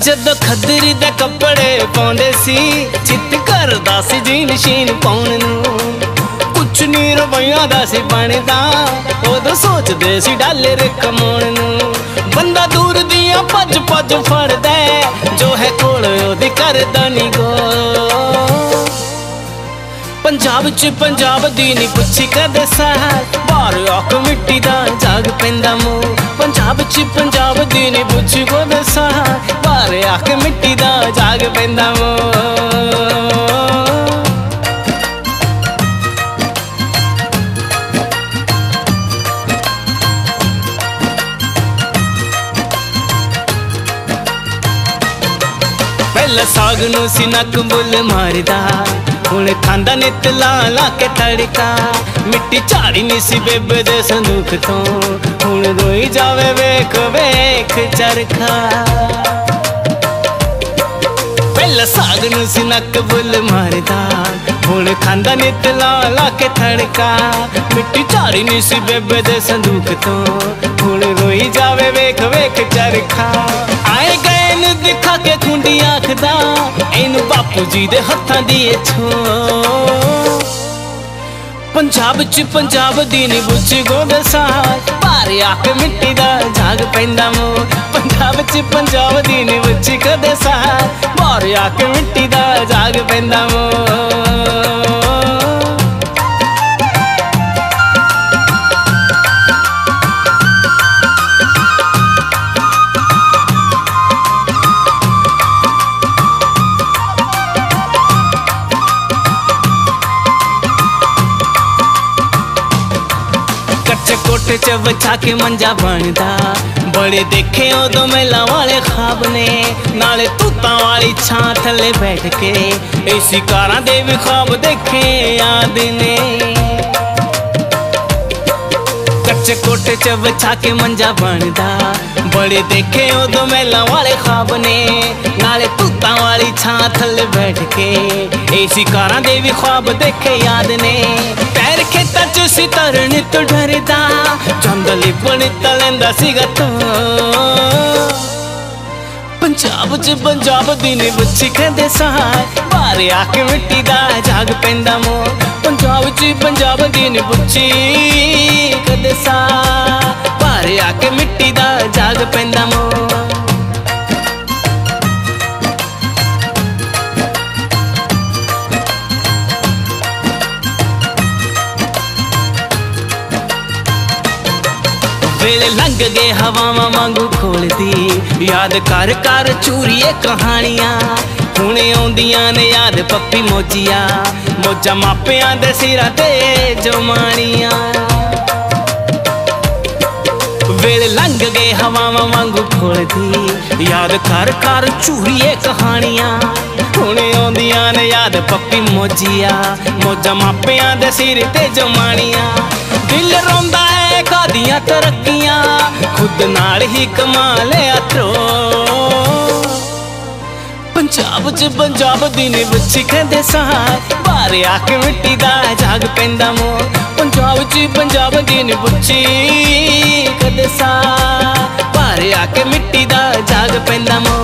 ਜਦੋਂ ਖੱਦਰੀ ਦੇ ਕੱਪੜੇ ਪਾਉਂਦੇ ਸੀ, ਚਿੱਤ ਕਰਦਾ ਸੀ ਜੀਨ ਸ਼ੀਨ ਪਾਉਣ ਨੂੰ। ਕੁਛ ਨਹੀਂ ਰੁਪਈਆ ਦਾ ਸੀ ਬਣਦਾ, ਉਦੋਂ ਸੋਚਦੇ ਸੀ ਡਾਲਰ ਕਮਾਉਣ ਨੂੰ। ਬੰਦਾ ਦੂਰ ਦੀਆਂ ਭੱਜ ਭੱਜ ਫੜਦਾ ਜੋ ਹੈ ਕੋਲ ਉਹਦੇ ਕਰਦਾ ਪੰਜਾਬ ਚ ਪੰਜਾਬ ਦੀ ਨਹੀਂ ਪੁੱਛੀ ਕਦੇ ਸਾਹ। ਬਾਹਰ ਆਖ ਮਿੱਟੀ ਦਾ ਜਾਗ ਪੈਂਦਾ ਮੋ ਪੰਜਾਬ ਚ ਪੰਜਾਬ ਦੀ ਨਹੀਂ ਪੁੱਛੀ ਕਦੇ ਸਾਹ। ਬਾਹਰ ਆਖ ਮਿੱਟੀ ਦਾ ਜਾਗ ਪੈਂਦਾ ਮੋ ਪਹਿਲਾਂ ਸਾਗ ਨੂੰ ਸੀ ਨੱਕ ਬੁੱਲ ਮਾਰਦਾ। ਹੁਣ ਖਾਂਦਾ ਨਿਤ ਲਾ ਲਾ ਕੇ ਤੜਕਾ। ਮਿੱਟੀ ਝਾੜੀ ਨਹੀਂ ਸੀ ਬੇਬੇ ਦੇ ਸੰਦੂਕ ਤੋਂ। ਹੁਣ ਰੋਈ ਜਾਵੇ ਵੇਖ ਵੇਖ ਚਰਖਾ। ਪਹਿਲਾਂ ਸਾਗ ਨੂੰ ਸੀ ਨੱਕ ਬੁੱਲ ਮਾਰਦਾ। ਹੁਣ ਖਾਂਦਾ ਨਿਤ ਲਾ ਲਾ ਕੇ ਥੜਕਾ ਮਿੱਟੀ ਝਾੜੀ ਨਹੀਂ ਸੀ ਬੇਬੇ ਦੇ ਸੰਦੂਕ ਤੋਂ। ਹੁਣ ਰੋਈ ਜਾਵੇ ਵੇਖ ਵੇਖ ਚਰਖਾ। ਆਏ ਗਏ ਨੂੰ ਦਿਖਾ ਕੇ ਖੁੰਡੀ ਆਖਦਾ। ਇਹਨੂੰ ਬਾਪੂ ਜੀ ਦੇ ਹੱਥਾਂ ਦੀ ਏ ਛੋ ਪੰਜਾਬ ਚ ਪੰਜਾਬ ਦੀ ਨੀ ਬੁੱਝ ਗੋਦ ਸਾਹ ਭਾਰ ਆਖ ਮਿੱਟੀ ਦਾ ਜਾਗ ਪੈਂਦਾ ਮੋ ਪੰਜਾਬ ਚ ਪੰਜਾਬ ਦੀ ਨੀ ਬੁੱਝ ਕਦੇ ਸਾਹ ਭਾਰ ਆਖ ਮਿੱਟੀ ਦਾ ਜਾਗ ਪੈਂਦਾ ਮੋ ਕੱਚੇ ਚ ਵਛਾ ਕੇ ਮੰਜਾ ਬਣਦਾ। ਬੜੇ ਦੇਖੇ ਉਦੋਂ ਮੇਲਾ ਵਾਲੇ ਖਾਬ ਨੇ। ਨਾਲੇ ਤੂਤਾਂ ਵਾਲੀ ਛਾਂ ਥੱਲੇ ਬੈਠ ਕੇ ਏਸੀ ਕਾਰਾਂ ਦੇ ਵੀ ਖਾਬ ਦੇਖੇ ਯਾਦ ਨੇ। ਕੱਚੇ ਕੋਟੇ ਚ ਵਛਾ ਕੇ ਮੰਜਾ ਬਣਦਾ। ਬੜੇ ਦੇਖੇ ਉਦੋਂ ਮੇਲਾ ਵਾਲੇ ਖਾਬ ਨੇ। ਨਾਲੇ ਤੂਤਾਂ ਵਾਲੀ ਛਾਂ ਥੱਲੇ ਬੈਠ ਕੇ ਏਸੀ ਕਾਰਾਂ ਦੇ ਵੀ ਖਾਬ ਦੇਖੇ ਯਾਦ ਨੇ। ਖੇਤਾਂ ਚ ਸੀ ਤਰਨ ਤੋਂ ਡਰਦਾ ਪੰਜਾਬ ਚ ਪੰਜਾਬ ਦੀ ਨੇ ਬੱਚੀ ਕਹਿੰਦੇ ਸਹਾਰ ਬਾਹਰ ਆ ਕੇ ਮਿੱਟੀ ਦਾ ਜਾਗ ਪੈਂਦਾ ਮੋ ਪੰਜਾਬ ਚ ਪੰਜਾਬ ਦੀ ਨੇ ਬੱਚੀ ਕਦੇ ਸਾ ਬਾਹਰ ਆ ਕੇ ਮਿੱਟੀ ਦਾ ਜਾਗ ਪੈਂਦਾ ਵੇਲੇ ਲੰਘ ਗਏ ਹਵਾਵਾਂ ਵਾਂਗੂ ਖੋਲਦੀ। ਯਾਦ ਕਰ ਕਰ ਚੂਰੀਏ ਕਹਾਣੀਆਂ। ਹੁਣੇ ਆਉਂਦੀਆਂ ਨੇ ਯਾਦ ਪੱਪੀ ਮੋਜੀਆ। ਮੋਜਾ ਮਾਪਿਆਂ ਦੇ ਸਿਰਾਂ ਤੇ ਜਮਾਣੀਆਂ ਵੇਲੇ ਲੰਘ ਗਏ ਹਵਾਵਾਂ ਵਾਂਗੂ ਖੋਲਦੀ। ਯਾਦ ਕਰ ਕਰ ਚੂਰੀਏ ਕਹਾਣੀਆਂ। ਹੁਣੇ ਆਉਂਦੀਆਂ ਨੇ ਯਾਦ ਪੱਪੀ ਮੋਜੀਆਂ। ਮੋਜਾ ਮਾਪਿਆਂ ਦੇ ਸਿਰ ਤੇ ਜਮਾਣੀਆਂ ਦਿਲ ਰੋਂਦਾ ਹੈ ਕਾਦੀਆਂ ਤਰੱਕੀਆਂ। ਖੁਦ ਨਾਲ ਹੀ ਕਮਾ ਲਿਆ ਤੋ ਪੰਜਾਬ ਚ ਪੰਜਾਬ ਦੀ ਨੇ ਬੱਚੀ ਕਹਿੰਦੇ ਸਾਹ ਬਾਹਰ ਆ ਕੇ ਮਿੱਟੀ ਦਾ ਜਾਗ ਪੈਂਦਾ ਮੋ ਪੰਜਾਬ ਚ ਪੰਜਾਬ ਦੀ ਨੇ ਬੱਚੀ ਕਦੇ ਸਾਹ ਬਾਹਰ ਆ ਕੇ ਮਿੱਟੀ ਦਾ ਜਾਗ ਪੈਂਦਾ ਮੋ